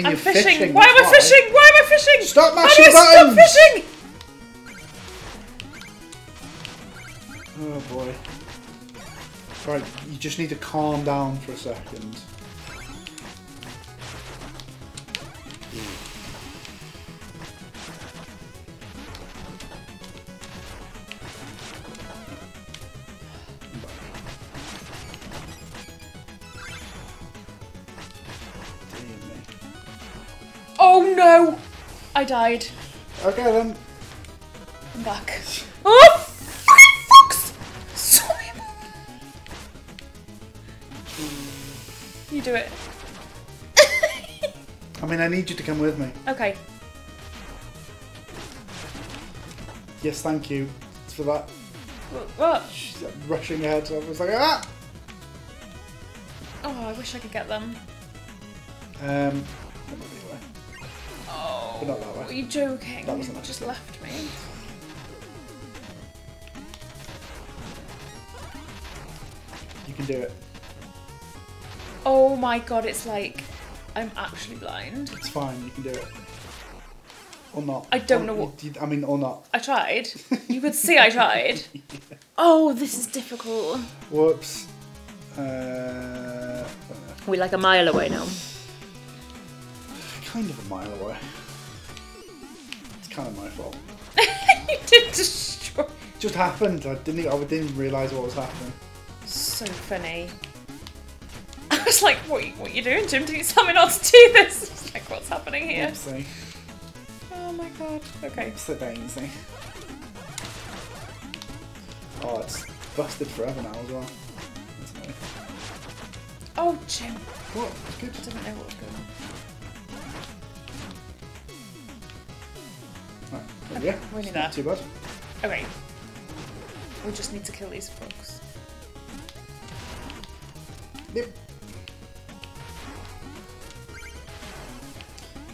mean, I'm you're fishing. fishing. Why am I fishing? Why am I fishing? Stop How mashing do I buttons! Stop fishing! Oh boy. Right, you just need to calm down for a second. I died. Okay then. I'm back. Oh, fox! Sorry. You do it. I mean, I need you to come with me. Okay. Yes, thank you. It's for that. What? She's like, rushing ahead. I was like, ah! Oh, I wish I could get them. Um, But not that way. Are you joking? That was You just left me. You can do it. Oh my god, it's like I'm actually blind. It's fine. You can do it. Or not. I don't Or- know what- you- I mean, or not. I tried. You could see I tried. Oh, this is difficult. Whoops. Uh, We're like a mile away now. kind of a mile away. Kind of my fault. you did destroy. just happened. I didn't. I didn't realise what was happening. So funny. I was like, what, what are you doing, Jim? Did you tell me not to do this? It's like, what's happening here? Oopsie. Oh my god. Okay. Oopsie daisy. Oh, it's busted forever now as well. Oh, Jim. What? It's good. I didn't know what was going on. There we go. It's nearly not too bad. Okay. We just need to kill these frogs. Yep.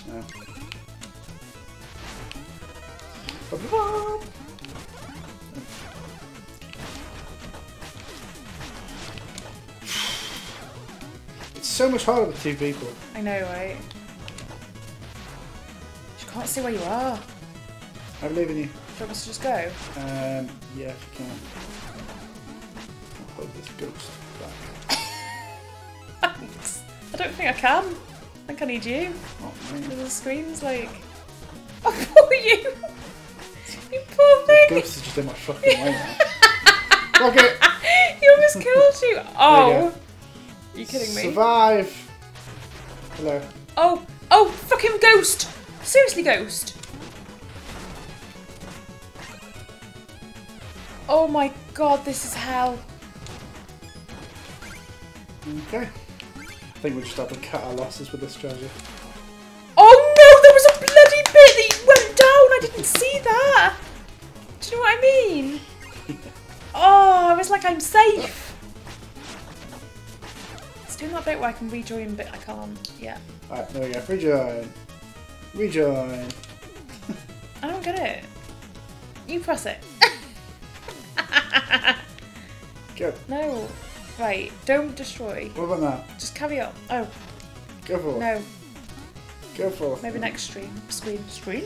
No. Ba-ba-ba. It's so much harder with two people. I know, right? You can't see where you are. I believe in you. Do you want us to just go? Um, yeah, if you can. I'll hold this ghost back. Thanks. I don't think I can. I think I need you. Oh, man. The screen's like. Oh, poor you! You poor The ghost is just in my fucking way now. Rocket! He almost killed you! Oh! you kidding me? Survive! Hello. Oh! Oh! Fucking ghost! Seriously, ghost! Oh my god, this is hell. Okay. I think we just have to cut our losses with this treasure. Oh no! There was a bloody bit that went down! I didn't see that! Do you know what I mean? Oh, I was like, I'm safe! It's doing that bit where I can rejoin, but I can't. Yeah. Alright, there we go. Rejoin. Rejoin. I don't get it. You press it. Go. No. Right, don't destroy. What about that? Just carry on. Oh, Go for it. no. Go for it. Maybe next stream. Screen. Screen?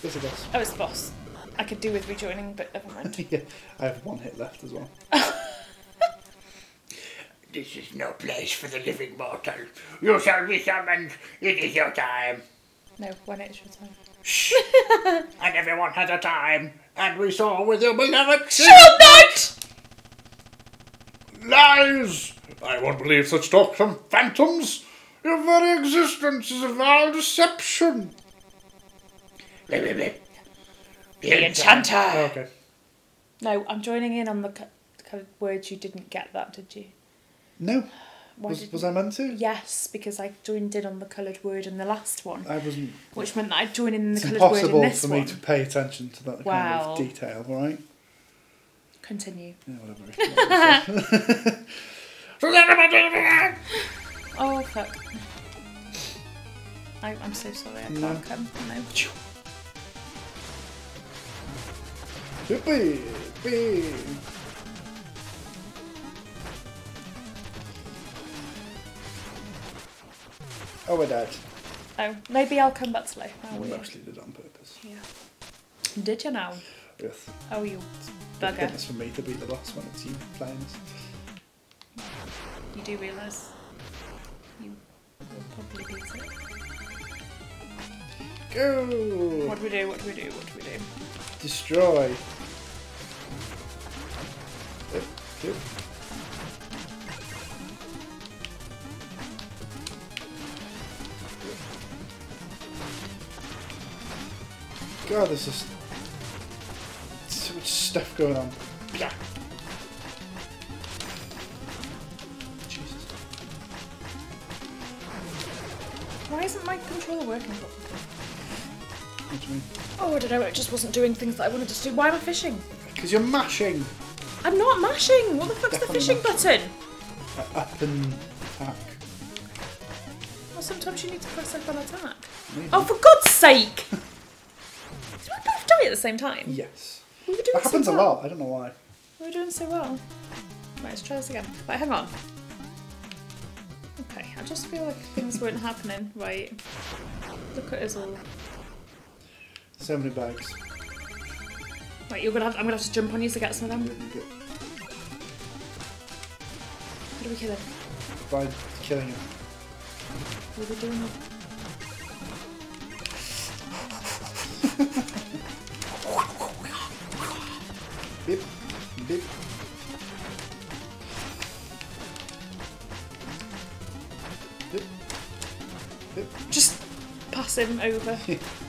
This is us. Oh, it's the boss. I could do with rejoining, but never mind. yeah, I have one hit left as well. This is no place for the living mortal. You shall be summoned. It is your time. No, when it's your time. Shh. and everyone has a time. And we saw with your beloved Shield Knight! lies. I won't believe such talk from phantoms. Your very existence is a vile deception. The The Enchanter! Okay. No, I'm joining in on the co- co- words you didn't get that, did you? No. Why Was, was I meant to? Yes, because I joined in on the coloured word in the last one, I wasn't. which meant that I'd join in the coloured word in this one. impossible this for one. me to pay attention to that Wow. kind of detail, alright? Continue. Yeah, whatever. Oh fuck. I, I'm so sorry. I No. can't come. No. Yippee! Yippee! Oh, we're dead. Oh, maybe I'll come back to life. I I actually did it on purpose. Yeah. Did you now? Yes. Oh, you bugger. goodness for me to beat the boss when it's you playing this. You do realise you will probably beat it. Go! What do we do? What do we do? What do we do? Destroy. Yep, yep. God, there's just so much stuff going on. Yeah. Jesus. Why isn't my controller working properly? What do you mean? Oh, I don't know. It just wasn't doing things that I wanted to do. Why am I fishing? Because you're mashing I'm not mashing. What the fuck's the fishing mashing. button? uh, up and attack. Well, sometimes you need to press up and attack. Maybe. Oh, for God's sake! Did we both die at the same time? Yes. We were doing That happens so a lot. I don't know why. We were doing so well. Right, let's try this again. Right, hang on. Okay, I just feel like things weren't happening. Right. Look at us all. So many bags. Right, you're gonna have. I'm gonna have to jump on you to get some of them. How do we kill him? By killing him. What are we doing? Bip, bip. Bip. Bip. Just pass him over.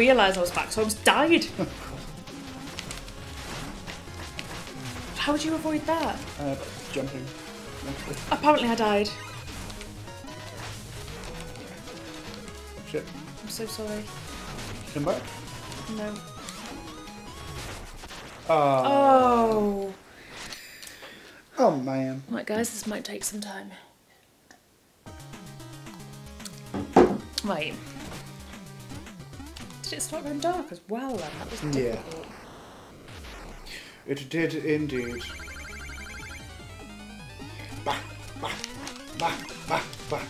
realise I was back, so I almost died. How would you avoid that? uh, jumping. Apparently I died. Shit, I'm so sorry. come back. No. Oh, Oh. oh man. Right, guys, this might take some time. Right. Did it start going dark as well then? That was Yeah. It did indeed. Bah, bah, bah, bah, bah.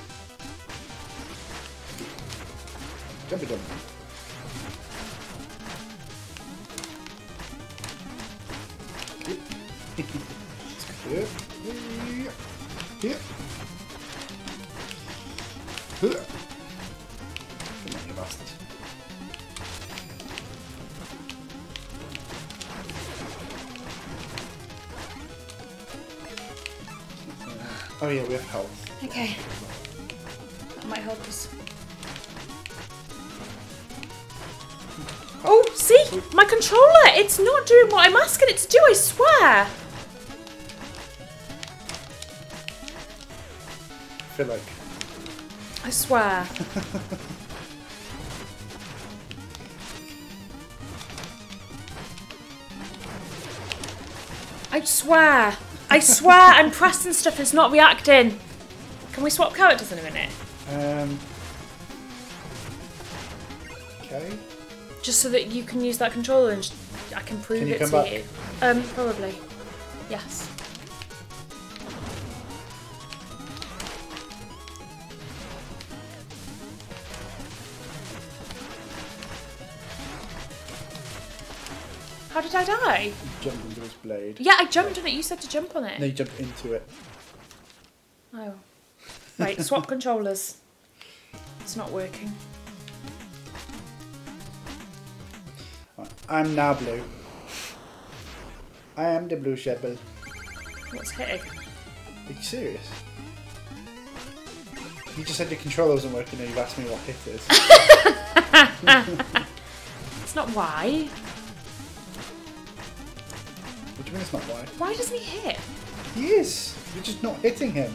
Jumpy jump. That might help. Oh, see? My controller! It's not doing what I'm asking it to do, I swear! I feel like I swear. I swear. I swear I'm pressing stuff it's not reacting. Can we swap characters in a minute? Um. Okay. Just so that you can use that controller and I can prove Can you it come to back? you. Um, probably. Yes. How did I die? Jump into his blade. Yeah, I jumped on it. You said to jump on it. No, you jump into it. Oh. Right, swap controllers. It's not working. I'm now blue. I am the blue shepherd. What's hitting? Are you serious? You just said your controller wasn't working and you've asked me what hit is. It's not why. what do you mean it's not why? Why doesn't he hit? He is! You're just not hitting him.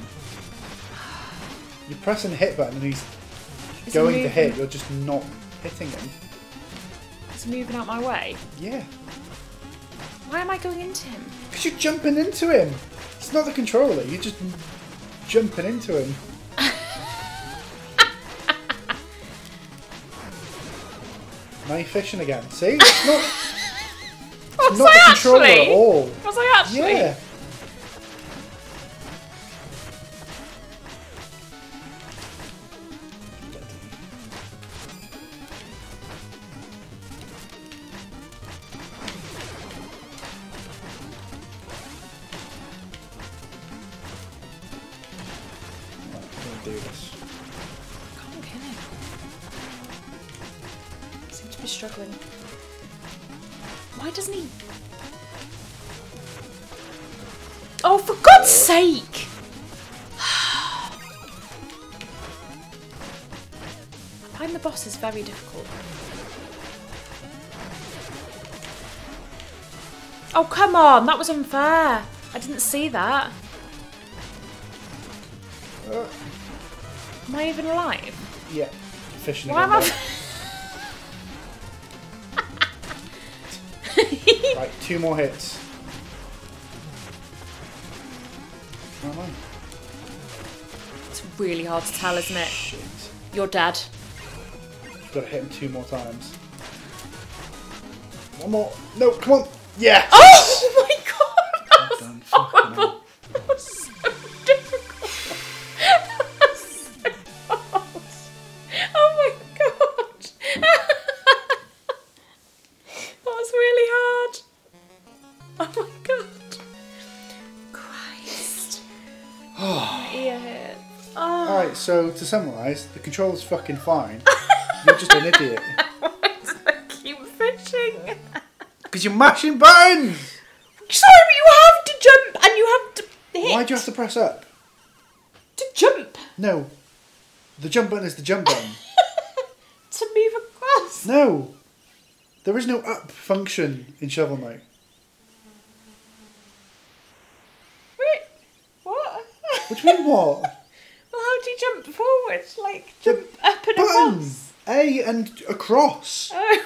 You're pressing the hit button and he's he going to hit. You're just not hitting him. He moving out my way? Yeah. Why am I going into him? Because you're jumping into him. It's not the controller. You're just jumping into him. now you're fishing again. See? It's not, it's not the controller actually? at all. Was I actually? Yeah. Struggling. Why doesn't he? Oh, for God's sake! Find the boss is very difficult. Oh, come on! That was unfair! I didn't see that. Uh, Am I even alive? yeah. Fishing Why am I... two more hits. It's really hard to tell, isn't it? Shit. You're dead. Got to hit him two more times. One more. No, come on. Yeah. Oh my god! To summarise, the controller's fucking fine. You're just an idiot. Why does it keep fishing? Because you're mashing buttons! Sorry, but you have to jump and you have to hit. Why do you have to press up? to jump No. The jump button is the jump button. to move across? No. There is no up function in Shovel Knight. Wait, what? What do you mean what? well, how do you jump forward? Like jump The up and across? A and across. Oh.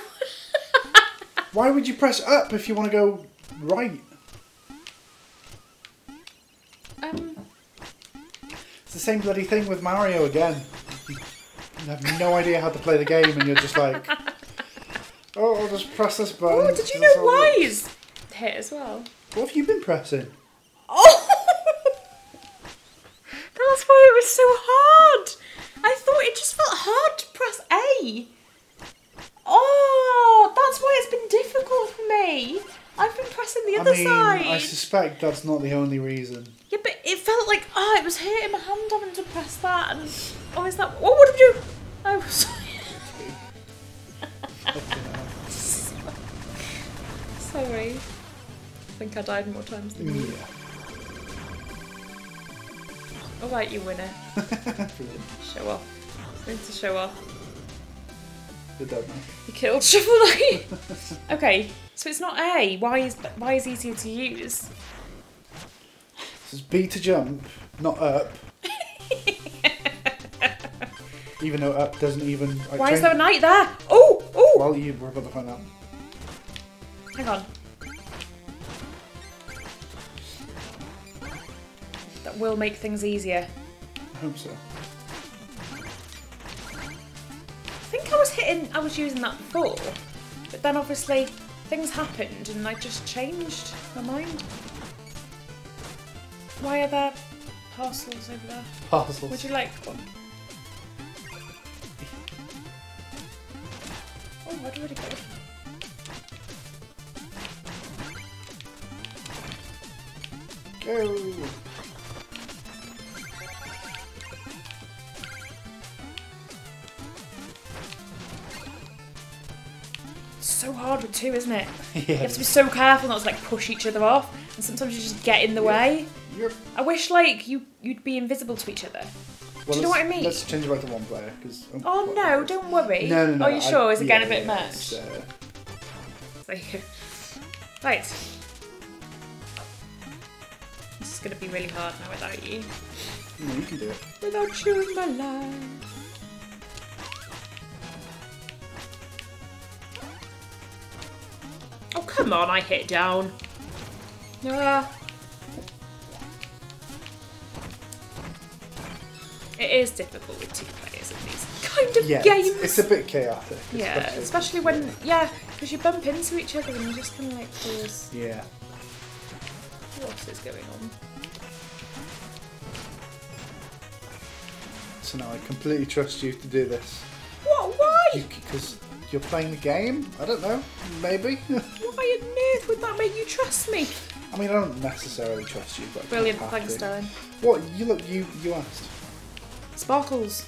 Why would you press up if you want to go right? um. It's the same bloody thing with Mario again. You have no idea how to play the game and you're just like, oh, I'll just press this button. Oh, did you know why is." hit as well? What have you been pressing? Oh. Why it was so hard. I thought it just felt hard to press A. Oh, that's why it's been difficult for me. I've been pressing the other I mean, side. I suspect that's not the only reason. Yeah, but it felt like ah, it was hurting my hand having to press that, and oh, is that? Oh, what did you? Oh, sorry. sorry. I think I died more times than you. Yeah. All right, you winner. Show off. Something to show off. You're dead now. You killed Shovel Knight. okay, so it's not A. Why is why is easier to use? This is B to jump, not up. even though up doesn't even. Like, Why is there a knight there? Oh, oh. Well, you were about to find out. Hang on. Will make things easier. I hope so. I think I was hitting, I was using that before, but then obviously things happened and I just changed my mind. Why are there parcels over there? Parcels. Would you like one? Oh, where do I go? Go. So hard with two, isn't it? You have to be so careful not to like push each other off, and sometimes you just get in the way. You're- I wish like you you'd be invisible to each other. well, you know what I mean? Let's change it back to one player because. Oh no, don't worry. No, no, no. Are you I- sure? Is it yeah, getting a bit yeah, much? uh, There you go. Right. This is gonna be really hard now without you. No, you can do it. Without you in my life. Come on, I hit down. Ah. It is difficult with two players in these kind of Yeah, games. it's, it's a bit chaotic. yeah, especially when, yeah, because you bump into each other and you just kind of like pause. Yeah. What is going on? So now I completely trust you to do this. What? Why? Because you're playing the game? I don't know. Maybe. Why on earth would that make you trust me? I mean, I don't necessarily trust you, but Brilliant, thanks, to. darling. What? You look. You you asked. Sparkles.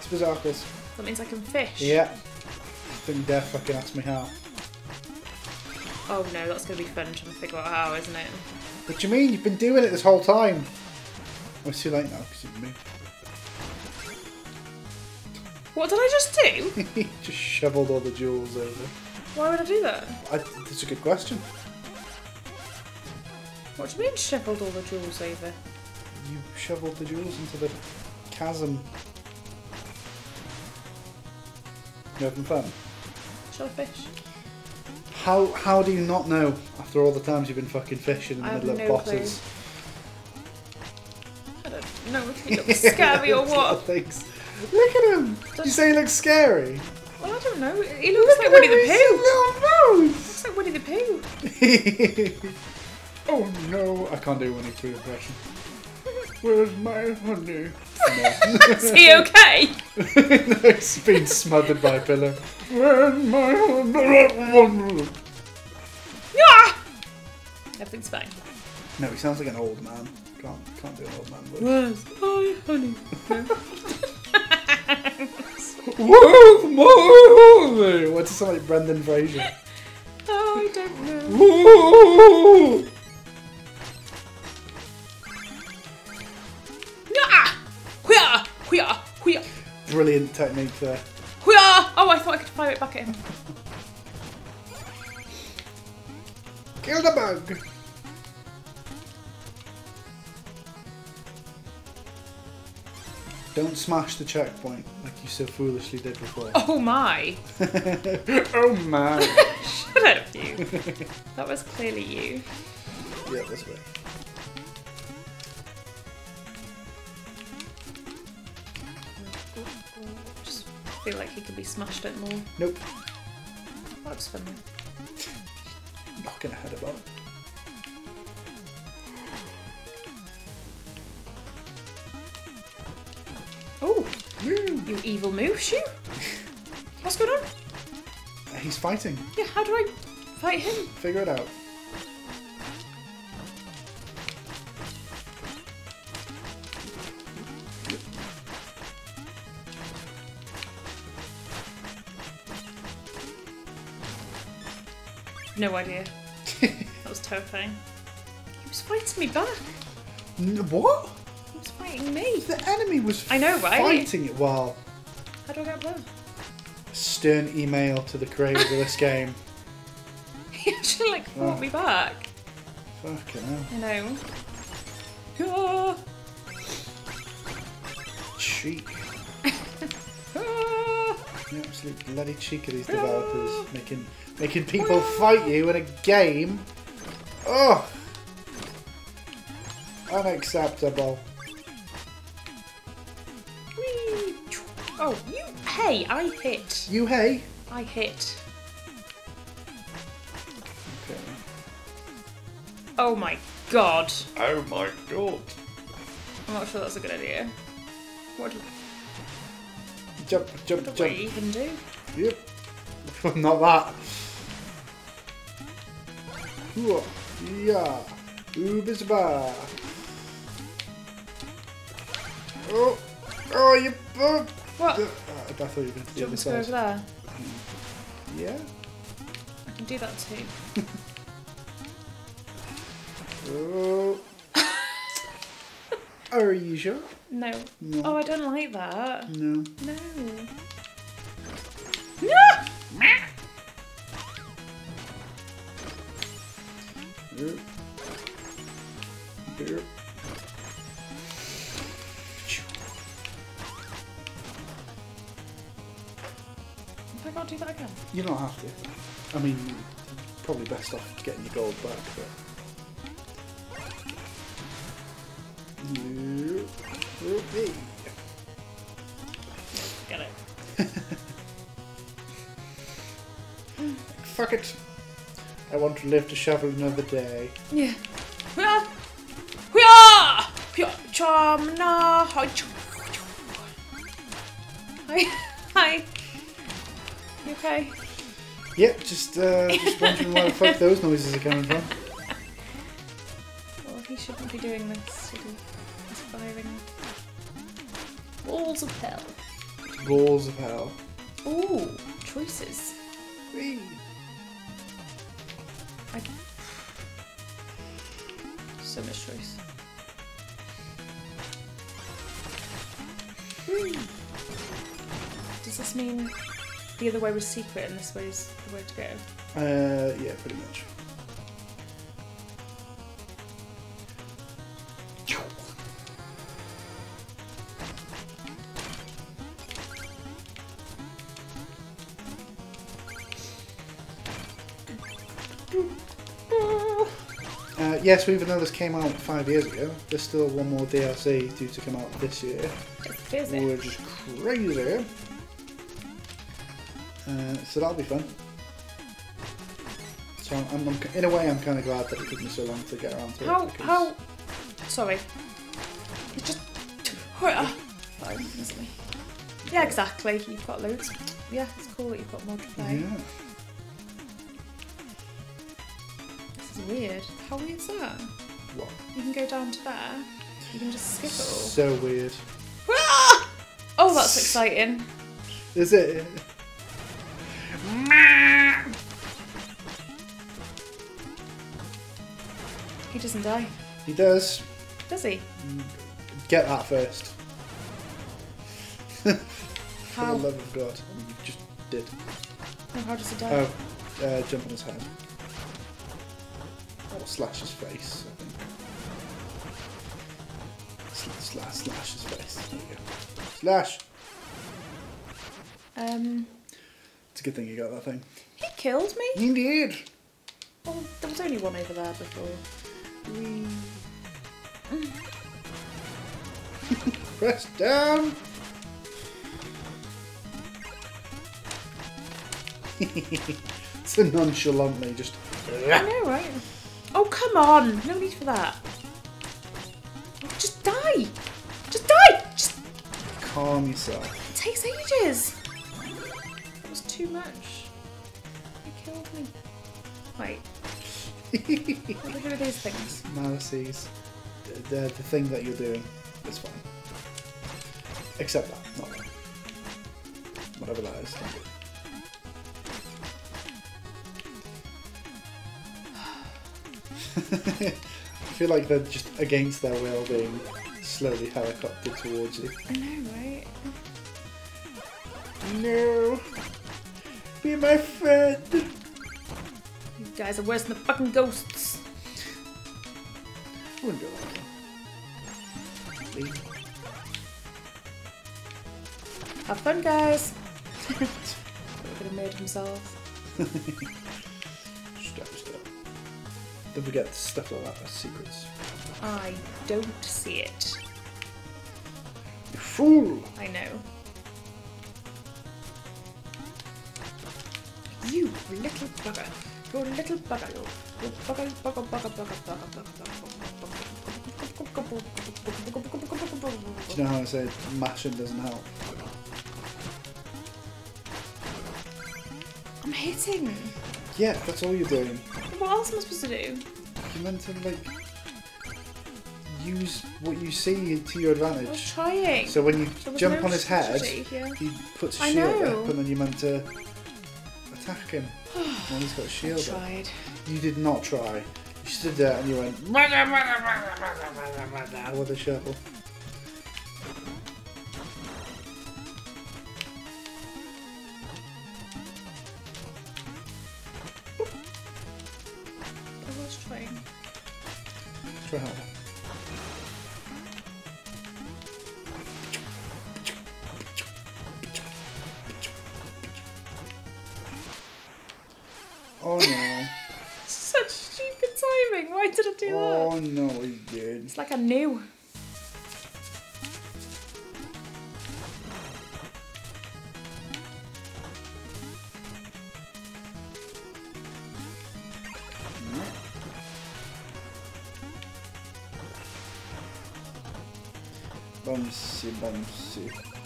Spazzarkles. That means I can fish. Yeah. Don't you dare fucking ask me how. Oh no, that's gonna be fun trying to figure out how, isn't it? What do you mean? You've been doing it this whole time. Oh, it's too late now because you've moved. What did I just do? You just shoveled all the jewels over. Why would I do that? I, that's a good question. What do you mean shovelled all the jewels over? You shoveled the jewels into the chasm. You having fun? Shall I fish? How how do you not know after all the times you've been fucking fishing in the I middle of no bosses? I don't know if he looks scary or what. Things. Look at him. You say he looks scary. Well, I don't know. He looks like Winnie the Pooh. Looks like Winnie the Pooh. oh no, I can't do Winnie the Pooh impression. Where's my honey? Is he okay? No, it's been smothered by a pillow. Where's my honey? Yeah. Everything's fine. No, he sounds like an old man. Can't can't do an old man voice. Where's my honey? Where's my honey? What's it sound like Brendan Fraser? Oh, I don't know. Woo! Brilliant technique there. Oh, I thought I could fire it back at him. Kill the bug. Don't smash the checkpoint like you so foolishly did before. Oh my! oh man. Shut up, you. That was clearly you. yeah, that's it. Just feel like he could be smashed at more. Nope. That was fun. Knocking a head about. Evil moose, you! What's going on? He's fighting. Yeah, how do I fight him? Figure it out. No idea. that was terrifying. He was fighting me back. N- what? He was fighting me. The enemy was I know, right? fighting it while How do I get there? stern email to the creators of this game. He actually like fought Oh. me back. Fucking hell. I know. Cheek. The absolute bloody cheek of these developers making making people fight you in a game. Oh, unacceptable. Oh, you. Hey, I hit. You hey. I hit. Okay. Oh my god. Oh my god. I'm not sure that's a good idea. What do, Jump, jump, what do I jump. even do? Yep. Not that. Ooh, Yeah. Oobizba. Oh. Oh, you. Oh. What? Uh, I thought you were going to Do the other want me to go over there? Yeah. I can do that too. Oh. Are you sure? No. No. Oh, I don't like that. No. No! You don't have to. I mean, probably best off getting your gold back, but. You. Okay. Get it. Fuck it. I want to live to shovel another day. Yeah. Hi. You okay? Yep, just uh, just wondering where the fuck those noises are coming from. Well, he shouldn't be doing this, should he? He's firing walls of hell. Balls of hell. Ooh, choices. Whee! I... So much choice. Does this mean the other way was secret and this way is the way to go? Uh, yeah, pretty much. Uh, yes, even though this came out five years ago, there's still one more DLC due to come out this year, It's busy. which is crazy. Uh, so that'll be fun. So I'm, I'm, in a way, I'm kind of glad that it took me so long to get around to How, it. because- how... Sorry. It's just... It? Yeah, exactly. You've got loads. Yeah, it's cool that you've got more to play. Yeah. This is weird. How weird is that? What? You can go down to there. You can just skip it all. So weird. Ah! Oh, that's exciting. Is it? He doesn't die, He does. does he? Get that first. For the love of God. You just did. No, how does he die? Oh, uh, jump on his head. Or slash his face, I think. Sl- slash, slash his face. There you go. Slash! Um, a good thing you got that thing. he killed me? Indeed! Well, there was only one over there before. Press down! so nonchalantly, just. I know, right? Oh, come on! No need for that. Just die! Just die! Just Calm yourself. it takes ages. Too much. You killed me. Wait, what do I do these things? Malices. The, the, the thing that you're doing is fine. Except that, not that. Whatever that is. I feel like they're just against their will being slowly helicoptered towards you. I know, right? No! Be my friend! You guys are worse than the fucking ghosts. I wouldn't go that. Have fun, guys. We're gonna murder himself. Don't forget stuff like that secrets. I don't see it. You fool! I know. You little bugger. You little bugger. You bugger, bugger, bugger, bugger, bugger, bugger, bugger. Do you know how I said mashing doesn't help? I'm hitting. Yeah, that's all you're doing. What else am I supposed to do? You're meant to like use what you see to your I was advantage. trying. So when you jump no on his head, yeah. he puts a shield up, and then you're meant to attack him. when he's got a shield up. tried. You did not try. You stood there and you went with a shovel. I was trying. Try harder. Oh no. Such stupid timing. Why did I do that? Oh no, he did. It's like I knew. Bumpsy, bumpsy.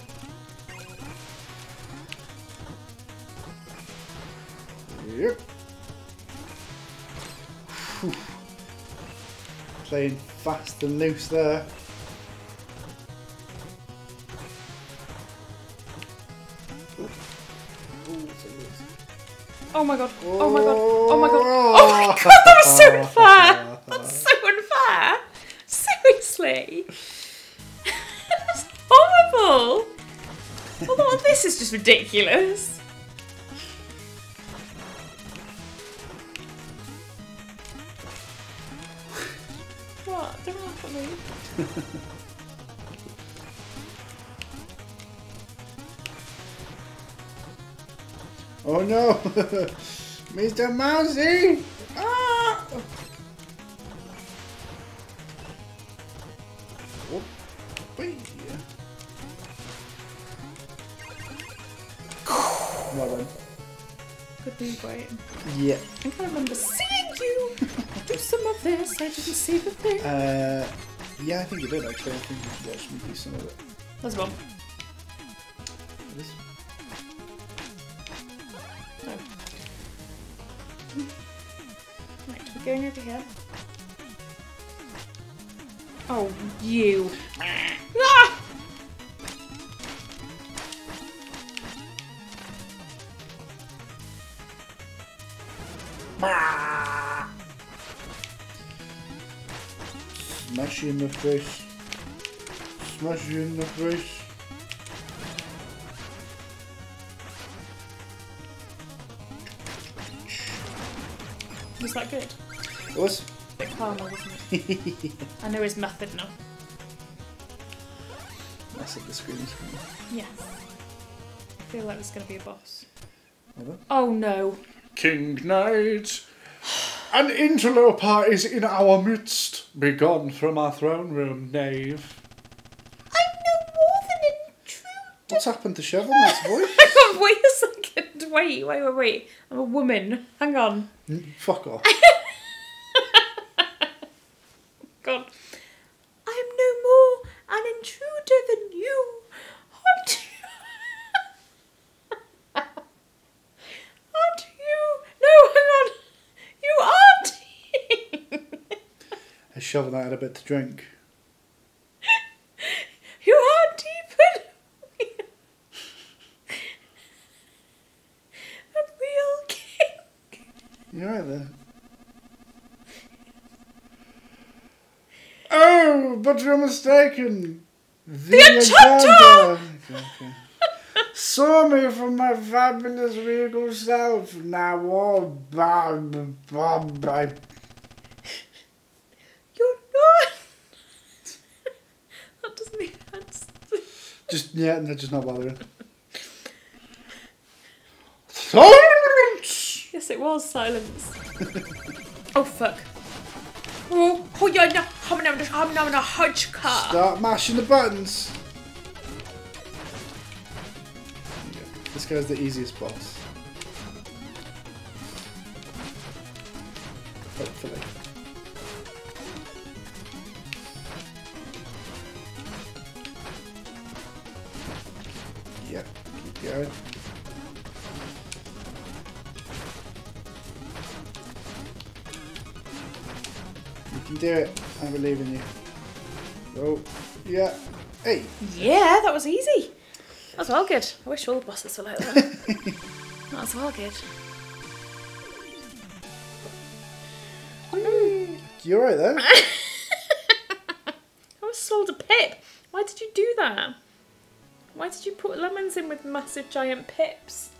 Playing fast and loose there. Ooh. Ooh, so. Oh my god. Oh my god. Oh my god. Oh, oh my god, that was so unfair. That's so unfair. Seriously. That's horrible. Although this is just ridiculous. no! Mr. Mousy! Ah! Oh, wait. Well done. Good. Yeah. I can't remember seeing you do some of this. I didn't see the thing. Uh, yeah, I think you did actually. I think you watched me do some of it. There's one. Right, we're going over here. Oh, you. Ah! Smash you in the face. Smash you in the face. That good? It was. A bit calmer, wasn't it? I know his method now. Mess up the screen. screen. Yes. I feel like there's going to be a boss. Hold. Oh no. King Knight, an interloper is in our midst. Begone from our throne room, knave. I'm no more than an intruder. What's happened to Shovel Knight's voice? Hang on, wait a second. Wait, wait, wait, wait. I'm a woman. Hang on. Fuck off. God. I am no more an intruder than you. Aren't you? aren't you? No, hang on. You aren't. Has Shovel Knight had a bit to drink? you aren't even a real king. You're right there. Oh, but you're mistaken. The, Enchanter! Okay, okay. Saw me from my fabulous regal self. Now all bob, bob, I You're not. that doesn't make sense. just yeah, no, just not bothering. Silence! Yes, it was silence. oh fuck. Start mashing the buttons. This guy's the easiest boss. Was well good. I wish all the bosses were like that. that was well good. you alright there? I was sold a pip. Why did you do that? Why did you put lemons in with massive giant pips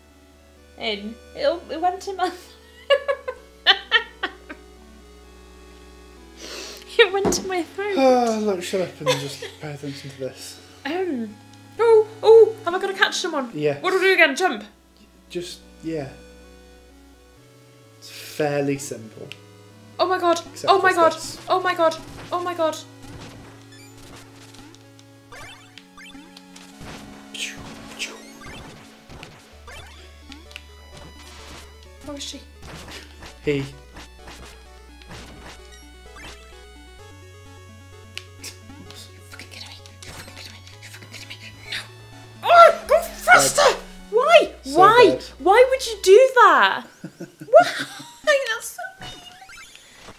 in? It'll, it went in my. it went in my throat. Oh, look, shut up and just pay attention to this. Um. Oh, am I going to catch someone? Yeah. What do I do again? Jump. Just, yeah. It's fairly simple. Oh my god. Except oh my god. this. Oh my god. Oh my god. Where is she? He. Why? would you do that? Why? That's so mean.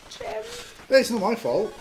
Jim. It's not my fault.